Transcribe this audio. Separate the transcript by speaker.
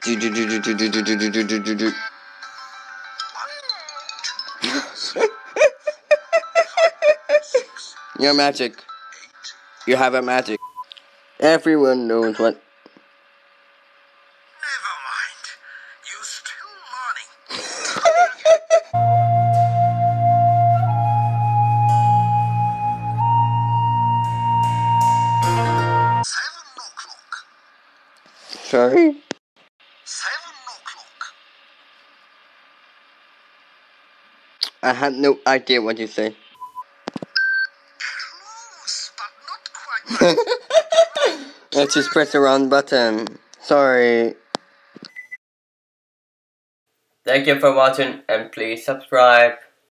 Speaker 1: You're magic. You have a magic. Everyone knows what.
Speaker 2: Never mind. You still morning. Seven o'clock.
Speaker 1: Sorry? I had no idea what you say.
Speaker 2: Close, but.
Speaker 1: I just press the wrong button. Sorry. Thank you for watching and please subscribe.